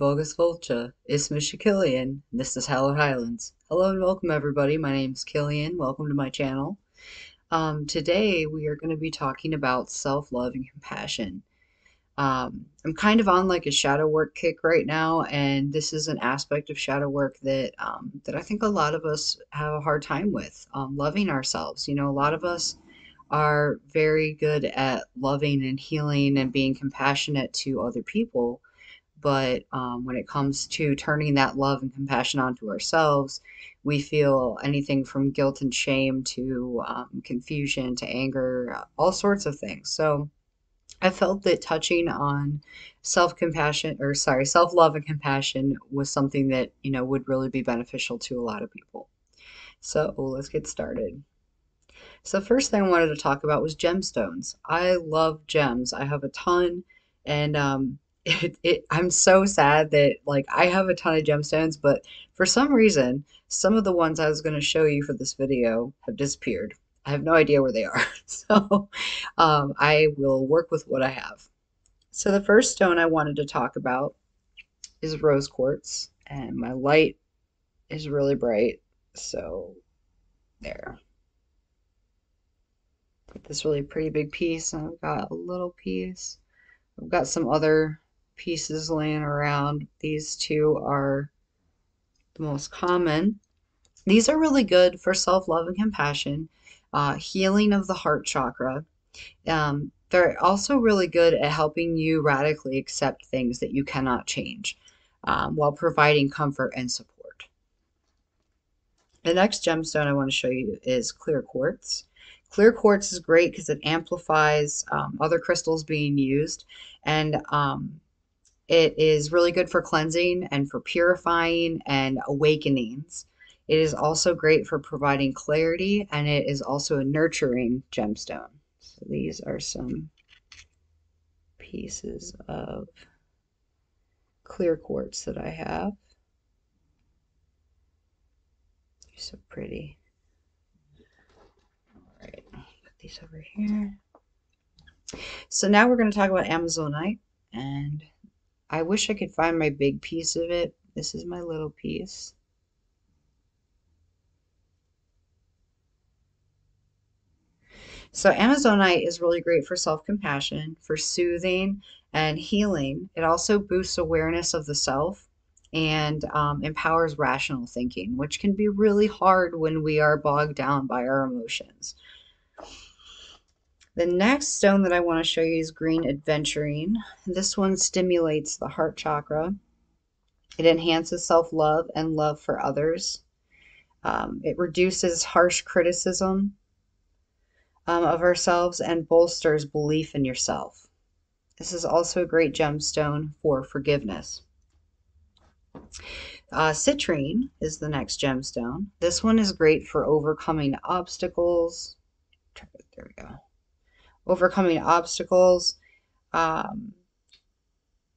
Vogus Vulture, Ismish Killian, this is Hallowed Highlands. Hello and welcome everybody, my name is Killian, welcome to my channel. Um, today we are going to be talking about self-love and compassion. Um, I'm kind of on like a shadow work kick right now, and this is an aspect of shadow work that um, that I think a lot of us have a hard time with, um, loving ourselves. You know, a lot of us are very good at loving and healing and being compassionate to other people. But um, when it comes to turning that love and compassion onto ourselves, we feel anything from guilt and shame to um, confusion to anger, all sorts of things. So I felt that touching on self compassion or sorry, self love and compassion was something that, you know, would really be beneficial to a lot of people. So let's get started. So first thing I wanted to talk about was gemstones. I love gems. I have a ton, and um, it, it, I'm so sad that like I have a ton of gemstones, but for some reason, some of the ones I was going to show you for this video have disappeared. I have no idea where they are, so um, I will work with what I have. So the first stone I wanted to talk about is rose quartz, and my light is really bright, so there this really pretty big piece and I've got a little piece. I've got some other pieces laying around. These two are the most common. These are really good for self-love and compassion, uh, healing of the heart chakra. Um, they're also really good at helping you radically accept things that you cannot change um, while providing comfort and support. The next gemstone I want to show you is clear quartz. Clear quartz is great because it amplifies um, other crystals being used and um, it is really good for cleansing and for purifying and awakenings. It is also great for providing clarity and it is also a nurturing gemstone. So these are some pieces of clear quartz that I have. They're so pretty All right, put these over here. So now we're going to talk about Amazonite. And I wish I could find my big piece of it. This is my little piece. So Amazonite is really great for self-compassion, for soothing and healing. It also boosts awareness of the self and um, empowers rational thinking, which can be really hard when we are bogged down by our emotions. The next stone that I want to show you is green aventurine. This one stimulates the heart chakra. It enhances self-love and love for others. Um, it reduces harsh criticism um, of ourselves and bolsters belief in yourself. This is also a great gemstone for forgiveness. Uh, citrine is the next gemstone. This one is great for overcoming obstacles. There we go overcoming obstacles, um,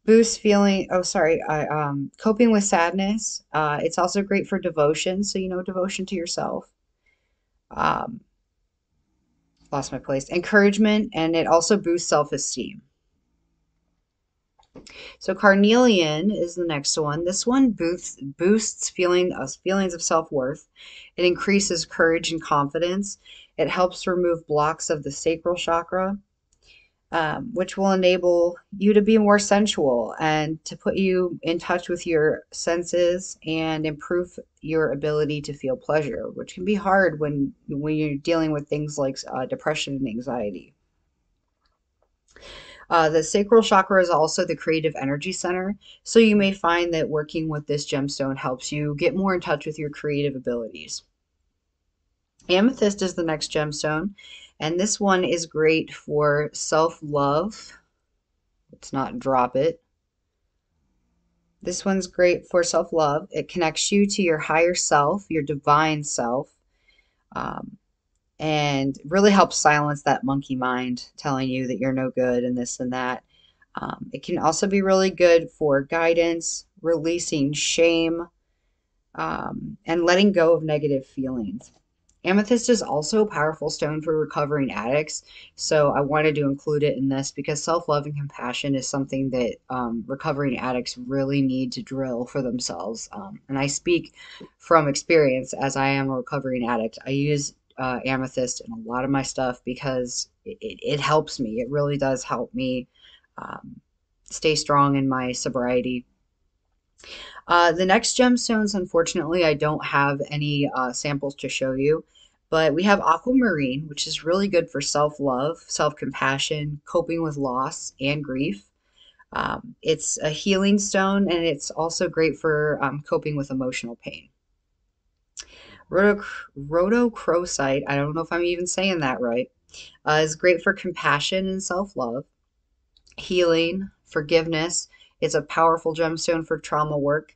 boost feeling, oh, sorry, I, um, coping with sadness. Uh, it's also great for devotion, so you know, devotion to yourself. Um, lost my place. Encouragement, and it also boosts self-esteem. So carnelian is the next one. This one boosts boosts feeling uh, feelings of self-worth. It increases courage and confidence. It helps remove blocks of the sacral chakra, um, which will enable you to be more sensual and to put you in touch with your senses and improve your ability to feel pleasure, which can be hard when when you're dealing with things like uh, depression and anxiety. Uh, the sacral chakra is also the creative energy center, so you may find that working with this gemstone helps you get more in touch with your creative abilities. Amethyst is the next gemstone, and this one is great for self-love. Let's not drop it. This one's great for self-love. It connects you to your higher self, your divine self, um, and really helps silence that monkey mind telling you that you're no good and this and that. Um, it can also be really good for guidance, releasing shame, um, and letting go of negative feelings. Amethyst is also a powerful stone for recovering addicts, so I wanted to include it in this because self love and compassion is something that um, recovering addicts really need to drill for themselves. Um, and I speak from experience as I am a recovering addict. I use uh, amethyst in a lot of my stuff because it, it, helps me. It really does help me um, stay strong in my sobriety. Uh, the next gemstones, unfortunately, I don't have any uh, samples to show you. But we have aquamarine, which is really good for self love, self compassion, coping with loss and grief. Um, it's a healing stone and it's also great for um, coping with emotional pain. Rhodochrosite, I don't know if I'm even saying that right, uh, is great for compassion and self love, healing, forgiveness. It's a powerful gemstone for trauma work.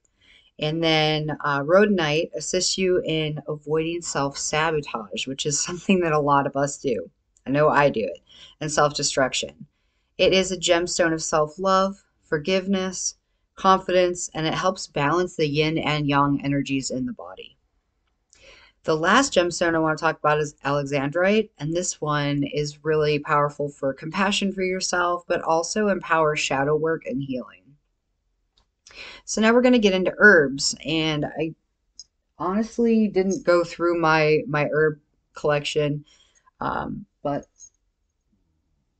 And then uh, rhodonite assists you in avoiding self sabotage, which is something that a lot of us do. I know I do it, and self destruction. It is a gemstone of self love, forgiveness, confidence, and it helps balance the yin and yang energies in the body. The last gemstone I want to talk about is alexandrite, and this one is really powerful for compassion for yourself, but also empowers shadow work and healing. So now we're going to get into herbs. And I honestly didn't go through my, my herb collection, um, but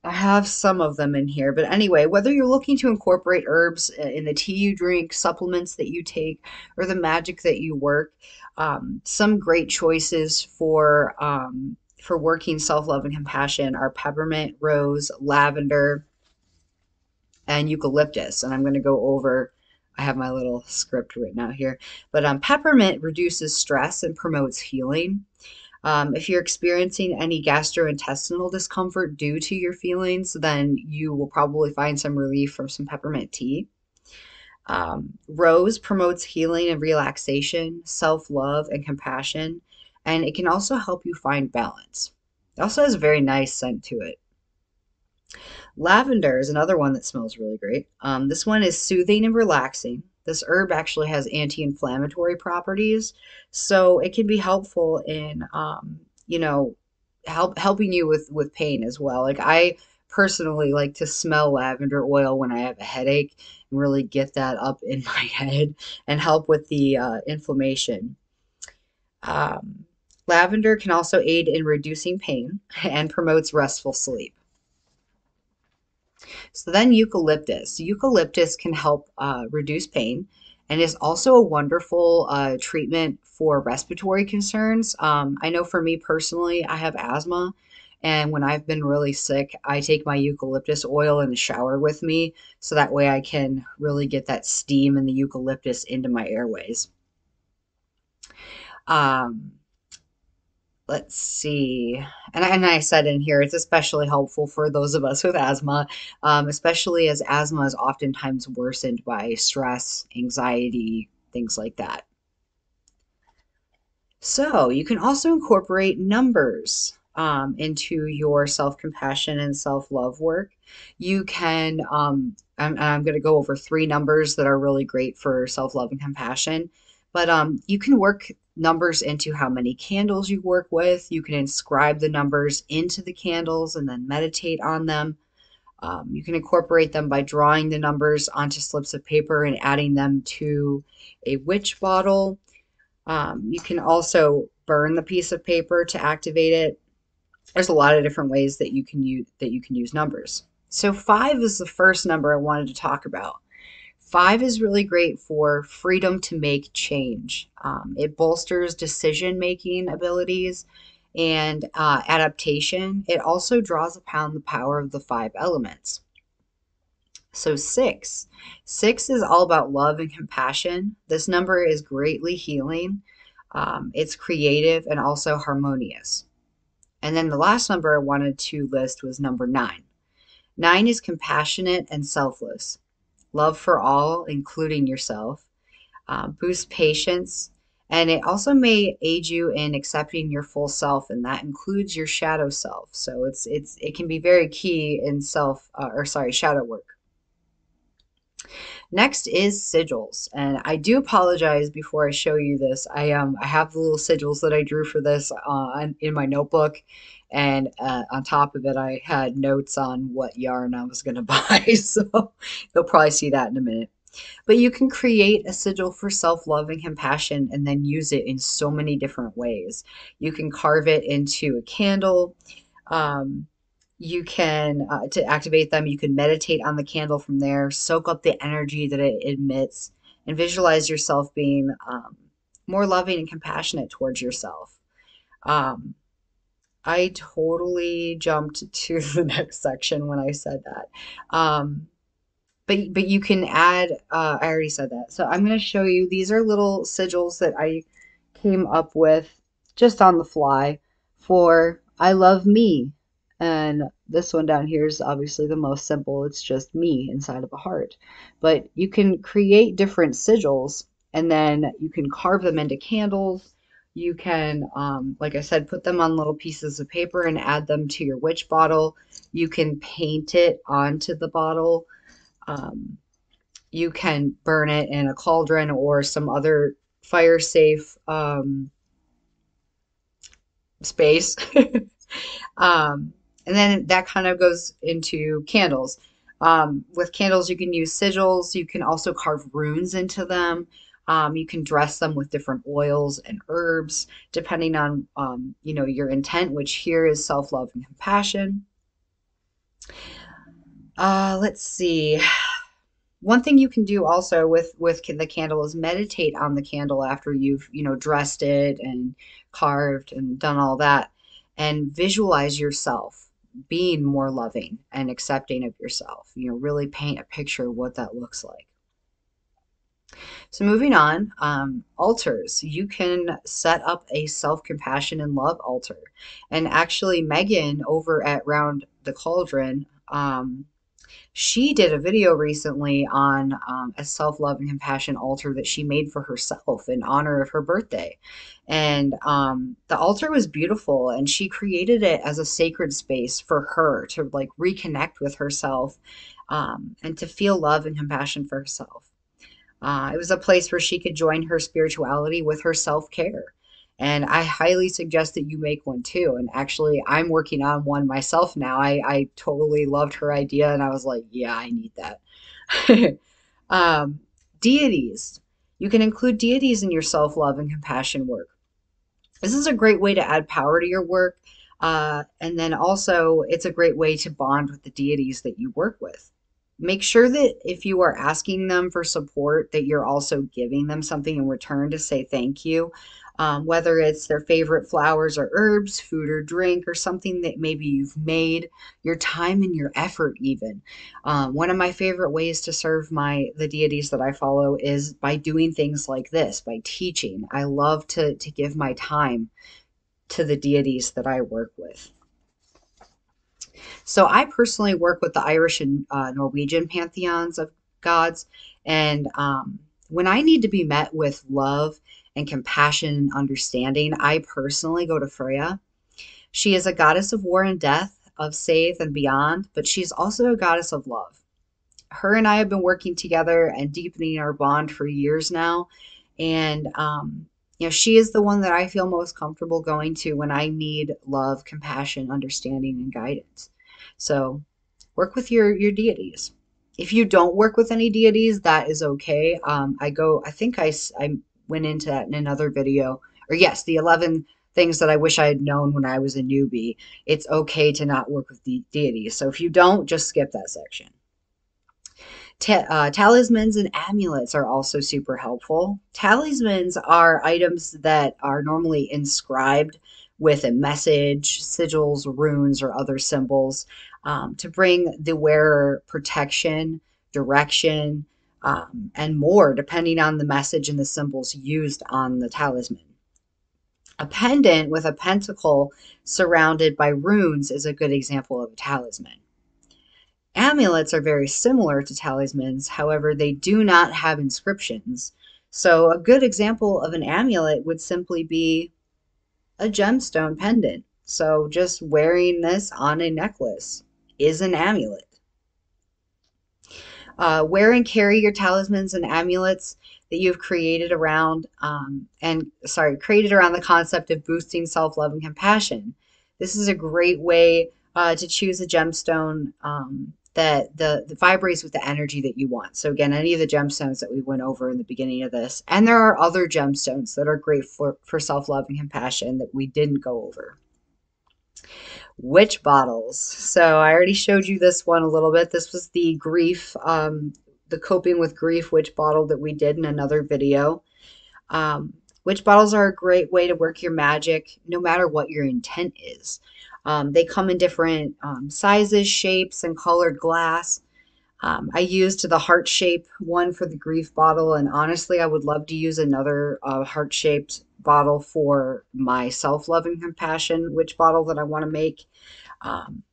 I have some of them in here. But anyway, whether you're looking to incorporate herbs in the tea you drink, supplements that you take, or the magic that you work, um, some great choices for um, for working self-love and compassion are peppermint, rose, lavender, and eucalyptus. And I'm going to go over I have my little script written out here. But um, peppermint reduces stress and promotes healing. Um, if you're experiencing any gastrointestinal discomfort due to your feelings, then you will probably find some relief from some peppermint tea. Um, rose promotes healing and relaxation, self love, and compassion, and it can also help you find balance. It also has a very nice scent to it. Lavender is another one that smells really great. Um, this one is soothing and relaxing. This herb actually has anti-inflammatory properties, so it can be helpful in, um, you know, help helping you with with pain as well. Like I personally like to smell lavender oil when I have a headache and really get that up in my head and help with the uh, inflammation. Um, lavender can also aid in reducing pain and promotes restful sleep. So then eucalyptus. Eucalyptus can help uh, reduce pain and is also a wonderful uh, treatment for respiratory concerns. Um, I know for me personally, I have asthma. And when I've been really sick, I take my eucalyptus oil in the shower with me so that way I can really get that steam and the eucalyptus into my airways. Um, let's see. And, and i said in here it's especially helpful for those of us with asthma um, especially as asthma is oftentimes worsened by stress anxiety things like that. So you can also incorporate numbers um, into your self-compassion and self-love work. You can um, i'm, I'm going to go over three numbers that are really great for self-love and compassion. But um, you can work numbers into how many candles you work with. You can inscribe the numbers into the candles and then meditate on them. Um, you can incorporate them by drawing the numbers onto slips of paper and adding them to a witch bottle. Um, you can also burn the piece of paper to activate it. There's a lot of different ways that you can use that you can use numbers. So five is the first number I wanted to talk about. Five is really great for freedom to make change. Um, it bolsters decision making abilities and uh, adaptation. It also draws upon the power of the five elements. So, six. Six is all about love and compassion. This number is greatly healing, um, it's creative and also harmonious. And then the last number I wanted to list was number nine. Nine is compassionate and selfless love for all, including yourself, uh, boost patience, and it also may aid you in accepting your full self, and that includes your shadow self. So it's it's it can be very key in self uh, or sorry shadow work. Next is sigils, and I do apologize before I show you this. I um I have the little sigils that I drew for this uh, in my notebook, and uh, on top of it, I had notes on what yarn I was going to buy. So you'll probably see that in a minute. But you can create a sigil for self-love and compassion and then use it in so many different ways. You can carve it into a candle. Um, you can uh, to activate them you can meditate on the candle from there soak up the energy that it emits and visualize yourself being um, more loving and compassionate towards yourself um, i totally jumped to the next section when i said that um, but but you can add uh, i already said that so i'm going to show you these are little sigils that i came up with just on the fly for i love me and this one down here is obviously the most simple. It's just me inside of a heart. But you can create different sigils and then you can carve them into candles. You can, um, like I said, put them on little pieces of paper and add them to your witch bottle. You can paint it onto the bottle. Um, you can burn it in a cauldron or some other fire safe um, space. um, and then that kind of goes into candles. Um, with candles, you can use sigils. You can also carve runes into them. Um, you can dress them with different oils and herbs, depending on um, you know your intent, which here is self-love and compassion. Uh, let's see. One thing you can do also with with the candle is meditate on the candle after you've you know dressed it and carved and done all that, and visualize yourself being more loving and accepting of yourself. You know, really paint a picture of what that looks like. So moving on, um, altars. You can set up a self-compassion and love altar. And actually, Megan over at Round the Cauldron um, she did a video recently on um, a self-love and compassion altar that she made for herself in honor of her birthday and um, the altar was beautiful and she created it as a sacred space for her to like reconnect with herself um, and to feel love and compassion for herself uh, it was a place where she could join her spirituality with her self-care and I highly suggest that you make one too. And actually, I'm working on one myself now. I, I totally loved her idea, and I was like, yeah, I need that. um, deities. You can include deities in your self love and compassion work. This is a great way to add power to your work. Uh, and then also, it's a great way to bond with the deities that you work with make sure that if you are asking them for support that you're also giving them something in return to say thank you. Um, whether it's their favorite flowers or herbs food or drink or something that maybe you've made your time and your effort even. Um, one of my favorite ways to serve my the deities that i follow is by doing things like this by teaching. I love to to give my time to the deities that i work with so I personally work with the Irish and uh, Norwegian pantheons of gods. And um, when I need to be met with love and compassion and understanding, I personally go to Freya. She is a goddess of war and death, of save and beyond, but she's also a goddess of love. Her and I have been working together and deepening our bond for years now. And, um, you know, she is the one that I feel most comfortable going to when I need love, compassion, understanding, and guidance. So work with your, your deities. If you don't work with any deities, that is okay. Um, I go, I think I, I went into that in another video, or yes, the 11 things that I wish I had known when I was a newbie. It's okay to not work with the deities. So if you don't, just skip that section. Ta uh, talismans and amulets are also super helpful. Talismans are items that are normally inscribed with a message, sigils, runes, or other symbols um, to bring the wearer protection, direction, um, and more, depending on the message and the symbols used on the talisman. A pendant with a pentacle surrounded by runes is a good example of a talisman. Amulets are very similar to talismans, however, they do not have inscriptions. So, a good example of an amulet would simply be a gemstone pendant. So, just wearing this on a necklace is an amulet. Uh, wear and carry your talismans and amulets that you've created around, um, and sorry, created around the concept of boosting self love and compassion. This is a great way uh, to choose a gemstone um, that the, the vibrates with the energy that you want. So again, any of the gemstones that we went over in the beginning of this, and there are other gemstones that are great for, for self-love and compassion that we didn't go over. Witch bottles. So I already showed you this one a little bit. This was the grief, um, the coping with grief witch bottle that we did in another video. Um, witch bottles are a great way to work your magic no matter what your intent is. Um, they come in different um, sizes, shapes, and colored glass. Um, I used the heart shape one for the grief bottle, and honestly, I would love to use another uh, heart shaped bottle for my self love and compassion witch bottle that I want to make. Um,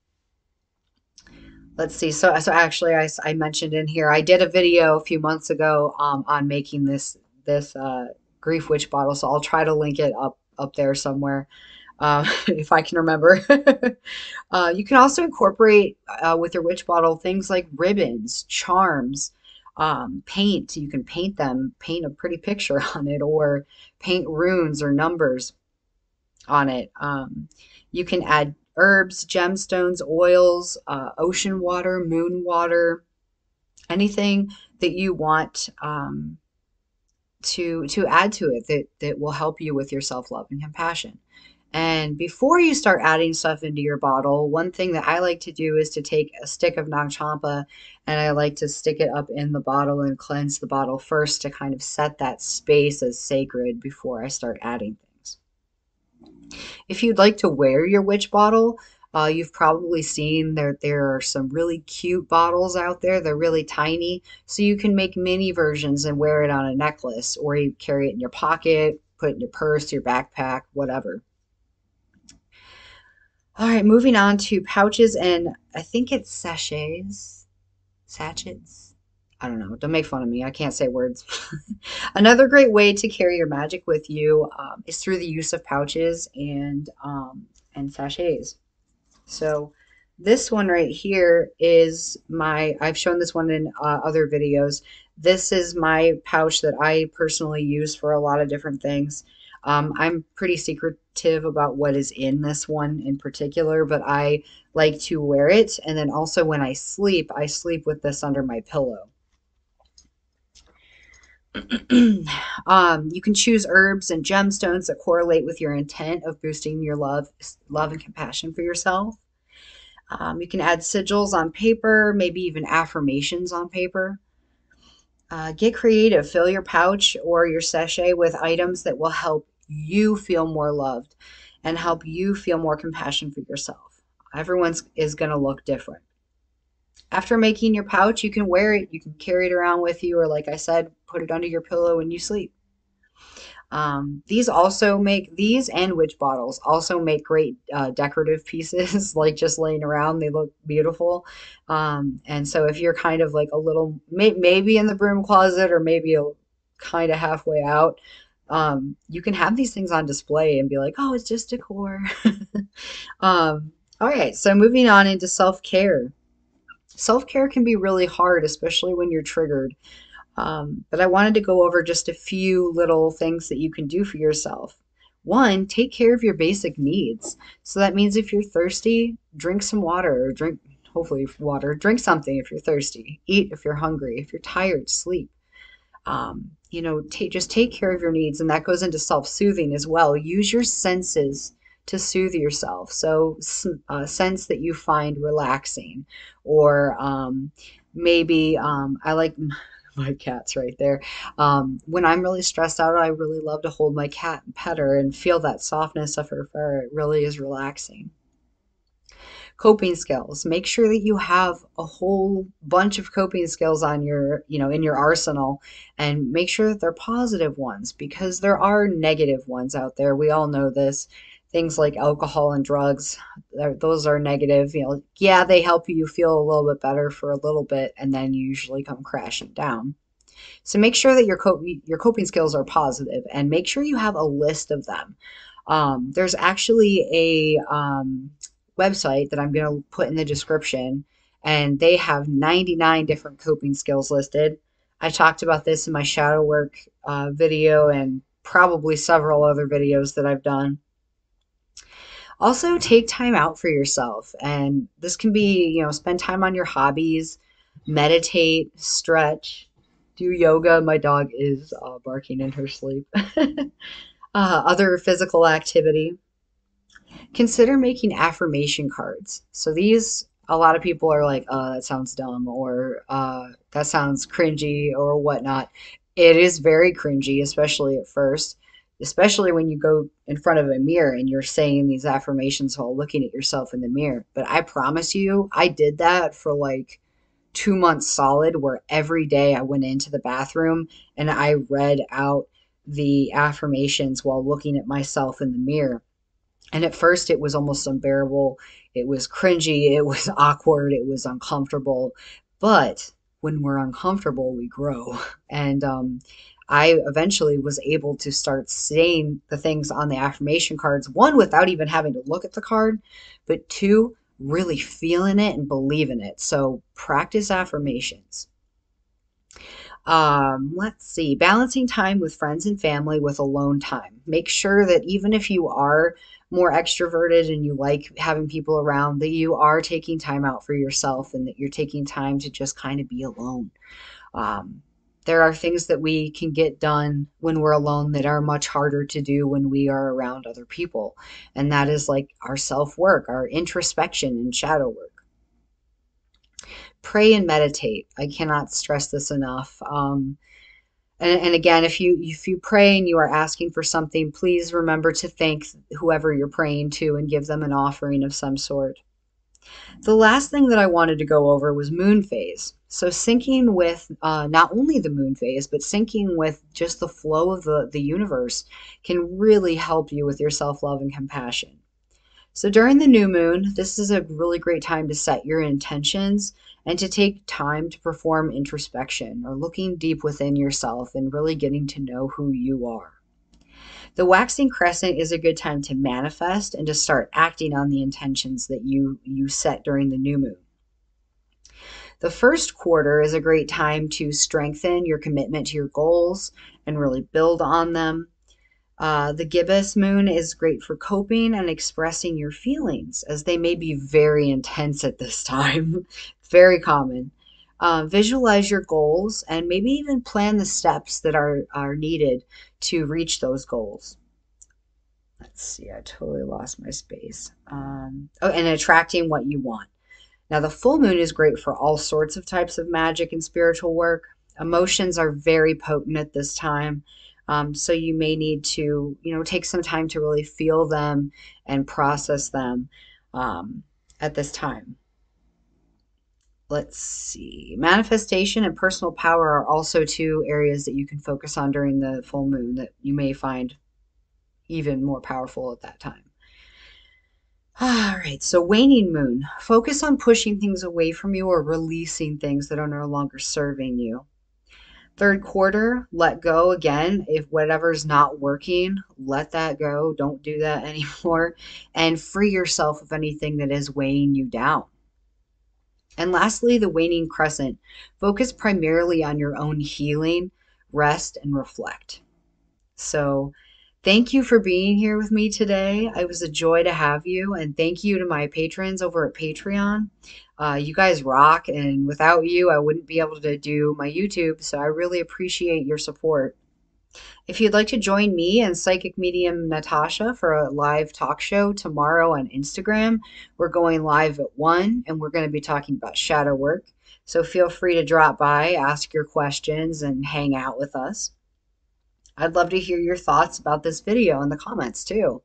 let's see. So, so actually, I, I mentioned in here, I did a video a few months ago um, on making this this uh, grief witch bottle, so I'll try to link it up up there somewhere uh, if I can remember. uh, you can also incorporate uh, with your witch bottle things like ribbons, charms, um, paint. You can paint them, paint a pretty picture on it, or paint runes or numbers on it. Um, you can add herbs, gemstones, oils, uh, ocean water, moon water, anything that you want um, to to add to it that that will help you with your self love and compassion. And before you start adding stuff into your bottle, one thing that I like to do is to take a stick of Nag Champa and I like to stick it up in the bottle and cleanse the bottle first to kind of set that space as sacred before I start adding things. If you'd like to wear your witch bottle, uh, you've probably seen there there are some really cute bottles out there. They're really tiny, so you can make mini versions and wear it on a necklace, or you carry it in your pocket, put it in your purse, your backpack, whatever. All right, moving on to pouches and I think it's sachets, sachets. I don't know. Don't make fun of me. I can't say words. Another great way to carry your magic with you um, is through the use of pouches and um, and sachets. So this one right here is my. I've shown this one in uh, other videos. This is my pouch that I personally use for a lot of different things. Um, I'm pretty secretive about what is in this one in particular, but I like to wear it. And then also when I sleep, I sleep with this under my pillow. um, you can choose herbs and gemstones that correlate with your intent of boosting your love, love and compassion for yourself. Um, you can add sigils on paper, maybe even affirmations on paper. Uh, get creative. Fill your pouch or your sachet with items that will help you feel more loved and help you feel more compassion for yourself. Everyone's is going to look different. After making your pouch, you can wear it, you can carry it around with you, or like I said, put it under your pillow when you sleep. Um, these also make these and witch bottles also make great uh, decorative pieces, like just laying around. They look beautiful. Um, and so if you're kind of like a little, may, maybe in the broom closet or maybe a kind of halfway out, um, you can have these things on display and be like, oh, it's just decor. um, all right, so moving on into self care. Self care can be really hard, especially when you're triggered. Um, but I wanted to go over just a few little things that you can do for yourself. One, take care of your basic needs. So that means if you're thirsty, drink some water or drink, hopefully, water. Drink something if you're thirsty. Eat if you're hungry. If you're tired, sleep. Um, you know, take, just take care of your needs. And that goes into self soothing as well. Use your senses to soothe yourself. So, uh, sense that you find relaxing, or um, maybe um, I like my cat's right there. Um, when I'm really stressed out, I really love to hold my cat and pet her and feel that softness of her fur. It really is relaxing coping skills. Make sure that you have a whole bunch of coping skills on your, you know, in your arsenal and make sure that they're positive ones because there are negative ones out there. We all know this. Things like alcohol and drugs, those are negative. You know, yeah, they help you feel a little bit better for a little bit and then you usually come crashing down. So make sure that your co- your coping skills are positive and make sure you have a list of them. Um, there's actually a um, website that I'm going to put in the description. and they have 99 different coping skills listed. I talked about this in my shadow work uh, video and probably several other videos that I've done. Also, take time out for yourself, and this can be, you know, spend time on your hobbies, meditate, stretch, do yoga. My dog is uh, barking in her sleep. uh, other physical activity. Consider making affirmation cards. So these, a lot of people are like, "Oh, that sounds dumb," or uh, "That sounds cringy," or whatnot. It is very cringy, especially at first especially when you go in front of a mirror and you're saying these affirmations while looking at yourself in the mirror. But I promise you, I did that for like two months solid, where every day I went into the bathroom and I read out the affirmations while looking at myself in the mirror. And at first, it was almost unbearable. It was cringy. It was awkward. It was uncomfortable. But when we're uncomfortable, we grow. And um, I eventually was able to start saying the things on the affirmation cards, one, without even having to look at the card, but two, really feeling it and believing it. So practice affirmations. Um, let's see, balancing time with friends and family with alone time. Make sure that even if you are more extroverted and you like having people around, that you are taking time out for yourself and that you're taking time to just kind of be alone. Um, there are things that we can get done when we're alone that are much harder to do when we are around other people. And that is like our self work, our introspection and shadow work. Pray and meditate. I cannot stress this enough. Um, and, and again, if you if you pray and you are asking for something, please remember to thank whoever you're praying to and give them an offering of some sort. The last thing that I wanted to go over was moon phase. So syncing with uh, not only the moon phase, but syncing with just the flow of the, the universe can really help you with your self-love and compassion. So during the new moon, this is a really great time to set your intentions and to take time to perform introspection or looking deep within yourself and really getting to know who you are. The waxing crescent is a good time to manifest and to start acting on the intentions that you, you set during the new moon. The first quarter is a great time to strengthen your commitment to your goals and really build on them. Uh, the gibbous moon is great for coping and expressing your feelings, as they may be very intense at this time. very common. Uh, visualize your goals and maybe even plan the steps that are, are needed to reach those goals. Let's see, I totally lost my space. Um, oh, and attracting what you want. Now, the full moon is great for all sorts of types of magic and spiritual work. Emotions are very potent at this time. Um, so you may need to, you know, take some time to really feel them and process them um, at this time let's see, manifestation and personal power are also two areas that you can focus on during the full moon that you may find even more powerful at that time. All right, so waning moon. Focus on pushing things away from you or releasing things that are no longer serving you. Third quarter, let go again. If whatever's not working, let that go. Don't do that anymore. And free yourself of anything that is weighing you down. And lastly, the waning crescent. Focus primarily on your own healing, rest, and reflect. So, thank you for being here with me today. It was a joy to have you. And thank you to my patrons over at Patreon. Uh, you guys rock. And without you, I wouldn't be able to do my YouTube. So, I really appreciate your support. If you'd like to join me and psychic medium Natasha for a live talk show tomorrow on Instagram, we're going live at 1 and we're going to be talking about shadow work. So feel free to drop by, ask your questions, and hang out with us. I'd love to hear your thoughts about this video in the comments too.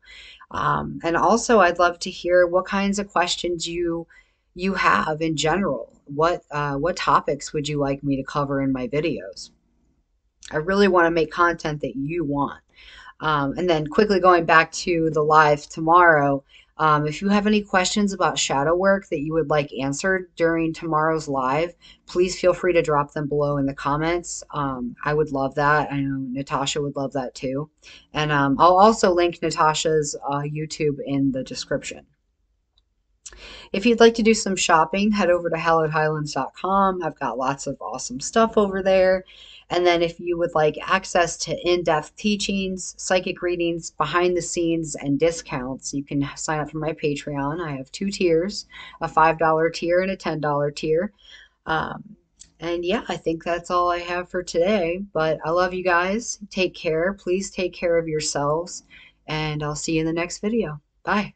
Um, and also, I'd love to hear what kinds of questions you you have in general. What uh, what topics would you like me to cover in my videos? I really want to make content that you want. Um, and then quickly going back to the live tomorrow, um, if you have any questions about shadow work that you would like answered during tomorrow's live, please feel free to drop them below in the comments. Um, I would love that. I know Natasha would love that too. And um, I'll also link Natasha's uh, YouTube in the description. If you'd like to do some shopping, head over to hallowedhighlands.com. I've got lots of awesome stuff over there. And then if you would like access to in-depth teachings, psychic readings, behind the scenes, and discounts, you can sign up for my Patreon. I have two tiers, a $5 tier and a $10 tier. Um, and yeah, I think that's all I have for today. But I love you guys. Take care. Please take care of yourselves. And I'll see you in the next video. Bye.